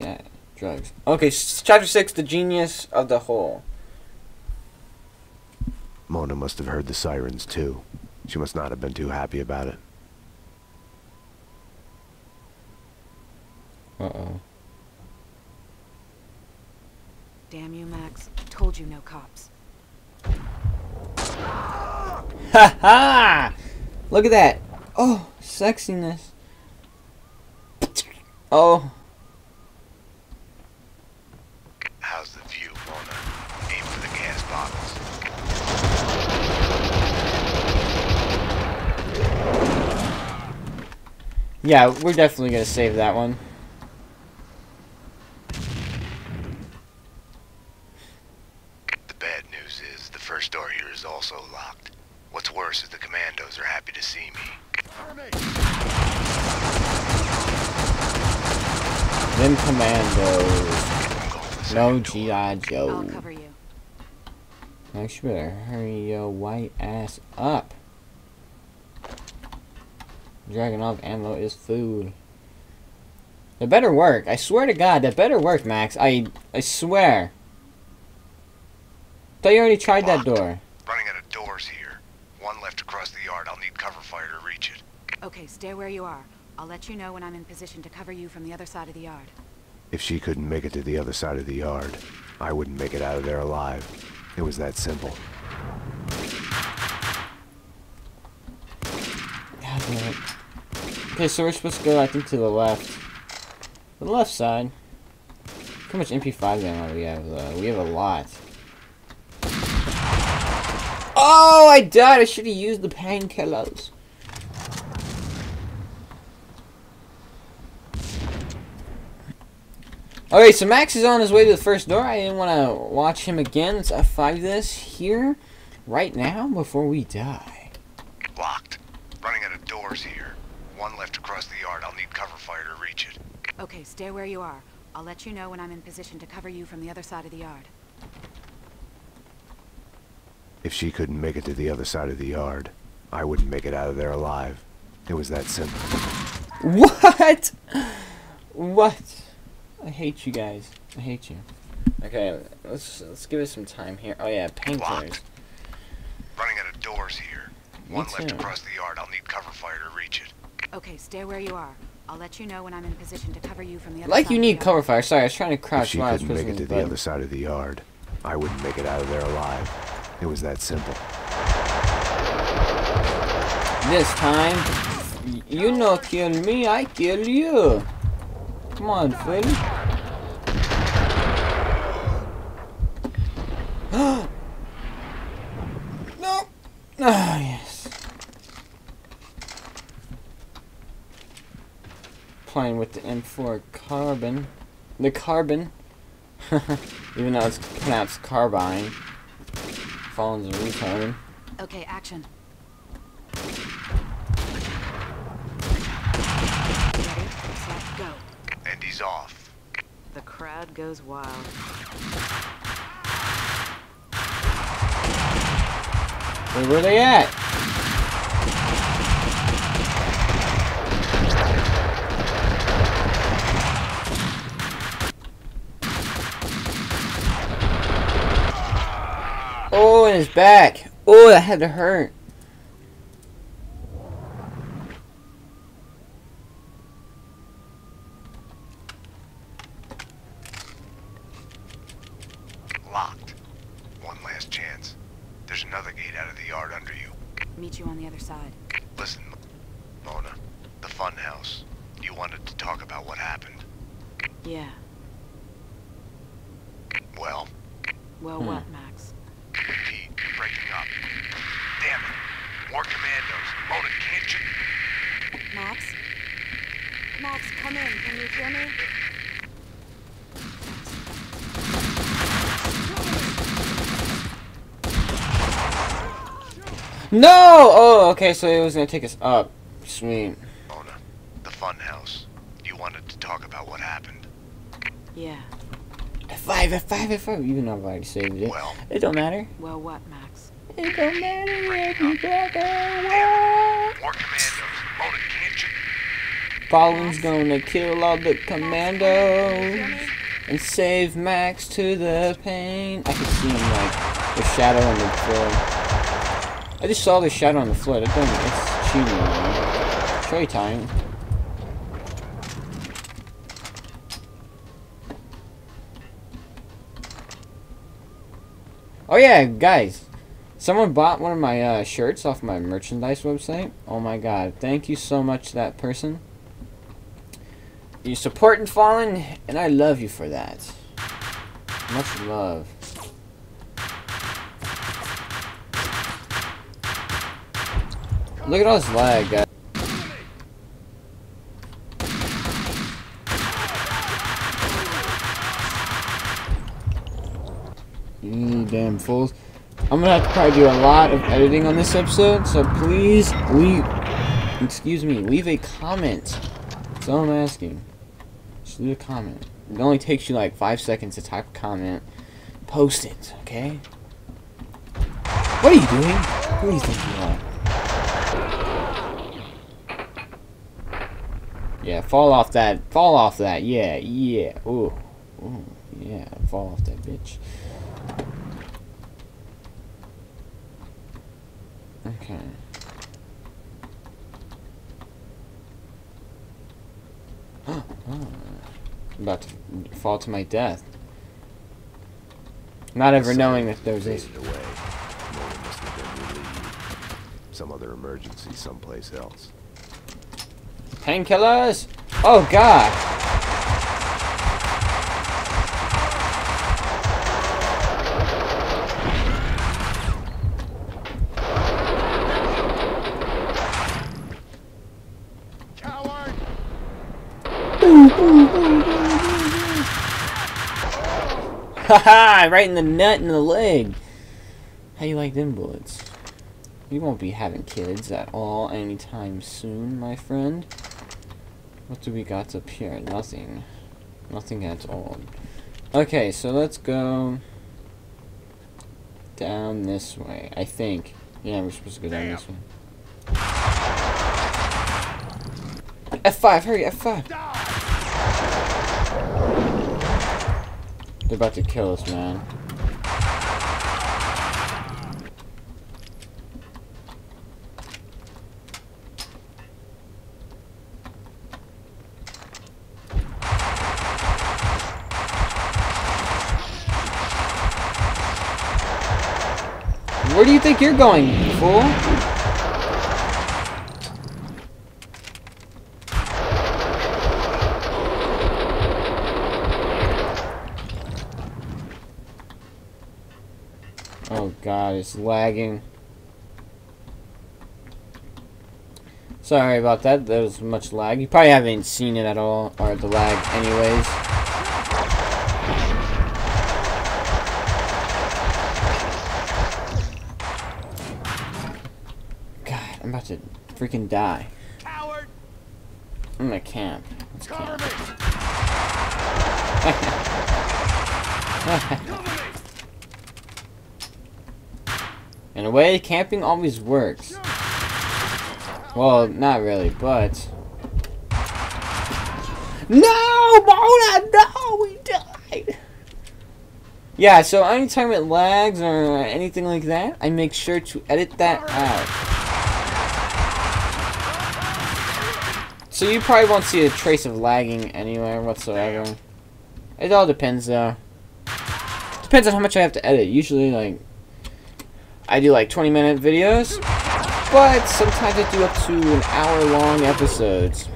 Yeah, drugs. Okay, chapter six: the genius of the whole. Mona must have heard the sirens too. She must not have been too happy about it. Uh oh. Damn you, Max. Told you no cops. Ha ha! Look at that. Oh, sexiness. Oh, How's the view, Mona? Aim for the gas bottles. yeah, we're definitely gonna save that one. The bad news is the first door here is also locked. What's worse is the commandos are happy to see me. Them commandos. I'm going for the No second door. G.I. I'll Joe. cover you. Max, you better hurry your white ass up. Dragging off ammo is food. That better work. I swear to God, that better work, Max. I I swear. Thought you already tried that door. Running out of doors here. One left across the yard. I'll need cover fire to reach it. Okay, stay where you are. I'll let you know when I'm in position to cover you from the other side of the yard. If she couldn't make it to the other side of the yard, I wouldn't make it out of there alive. It was that simple. God damn it. Okay, so we're supposed to go, I think, to the left. The left side. How much MP5 ammo do we have? Uh, we have a lot. Oh, I died! I should have used the painkillers. Okay, so Max is on his way to the first door. I didn't want to watch him again. Let's F5 this here, right now, before we die. Locked. Running out of doors here. One left across the yard. I'll need cover fire to reach it. Okay, stay where you are. I'll let you know when I'm in position to cover you from the other side of the yard. If she couldn't make it to the other side of the yard, I wouldn't make it out of there alive. It was that simple. What? What? I hate you guys. I hate you. Okay, let's let's give it some time here. Oh yeah, painkillers. Running out of doors here. One Me left across the yard. I'll need cover fire to reach it. Okay, stay where you are. I'll let you know when I'm in position to cover you from the other Like side you of the need cover fire. Sorry, I was trying to If crouch she while I was couldn't make it to the the button. other side of the yard, I wouldn't make it out of there alive. It was that simple. This time, you no kill me, I kill you. Come on, Phil. no. Ah, yes. Playing with the M4 carbon. The carbon. Even though it's pronounced carbine. Fallen's a retard. Okay, action. Ready, set, go. And he's off. The crowd goes wild. Wait, where they at? Oh, in his back. Oh, that had to hurt. Locked. One last chance. There's another gate out of the yard under you. Meet you on the other side. Listen, Mona. The fun house. You wanted to talk about what happened. Yeah. Well, Well, Hmm. what, Max? Pete, you're breaking up. Damn it. More commandos. Mona, can't you? Max? Max, come in. Can you hear me? No! Oh, okay, so it was gonna take us up. Sweet. Mona, the fun house. You wanted to talk about what happened. Yeah. F5, F5, F5. Even though I've already saved it. Well, It don't matter. Well, what, Max? It don't matter if you got that more commandos. Mona. Fallen's gonna kill all the commandos and save Max to the pain. I can see him like the shadow on the floor. I just saw the shadow on the floor. That thing, it's cheating. Man. Try time. Oh yeah, guys. Someone bought one of my uh, shirts off my merchandise website. Oh my god. Thank you so much to that person. You supporting Fallen, and I love you for that. Much love. Look at all this lag, guys. Damn fools. I'm gonna have to probably do a lot of editing on this episode, so please leave, excuse me, leave a comment. That's all I'm asking. Just leave a comment. It only takes you like five seconds to type a comment. Post it, okay? What are you doing? Who do you think you are? Yeah, fall off that. Fall off that. Yeah, yeah. Ooh. Ooh. Yeah, fall off that bitch. Okay. oh. About to fall to my death. Not ever knowing that there's this. Faded away. Mona must have been relieved. Some other emergency someplace else. Painkillers? Oh god! Haha! Right in the nut and the leg. How you like them bullets? You won't be having kids at all anytime soon, my friend. What do we got up here? Nothing. Nothing at all. Okay, so let's go down this way. I think. Yeah, we're supposed to go down this way. F5, hurry, F5. They're about to kill us, man. Where do you think you're going, fool? Oh god, it's lagging. Sorry about that, there was much lag. You probably haven't seen it at all, or the lag anyways. God, I'm about to freaking die. Coward! I'm gonna camp. Let's camp. me! Cover me! In a way, camping always works. Well, not really, but... No! Mona! No! We died! Yeah, so anytime it lags or anything like that, I make sure to edit that out. So you probably won't see a trace of lagging anywhere whatsoever. It all depends, though. Depends on how much I have to edit. Usually, like, I do like 20 minute videos, but sometimes I do up to an hour long episodes.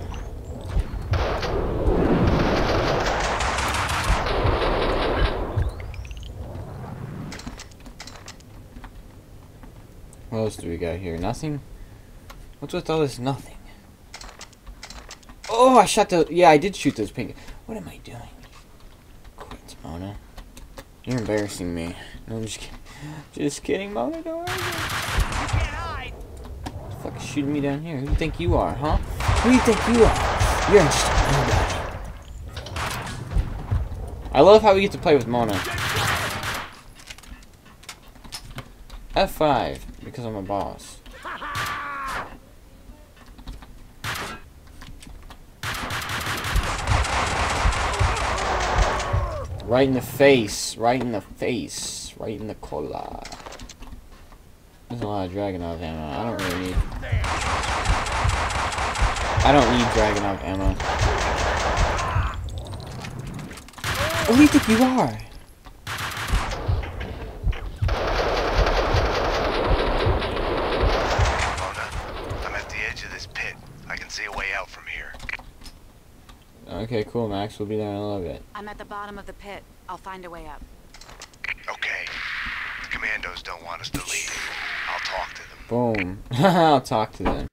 What else do we got here? Nothing? What's with all this nothing? Oh, I shot the. Yeah, I did shoot those pink. What am I doing? Quit, Mona. You're embarrassing me. No, I'm just kidding. Just kidding, Mona. Don't worry. What the fuck shooting me down here? Who do you think you are, huh? Who do you think you are? You're just nobody. I love how we get to play with Mona. F5, because I'm a boss. Right in the face, right in the face, right in the collar. There's a lot of Dragunov ammo. I don't really need. I don't need Dragunov ammo. Who do you think you are? I'm at the edge of this pit. I can see a way out from here. Okay, cool, Max. We'll be there in a little bit. I'm at the bottom of the pit. I'll find a way up. Commandos don't want us to leave. I'll talk to them. Boom. I'll talk to them.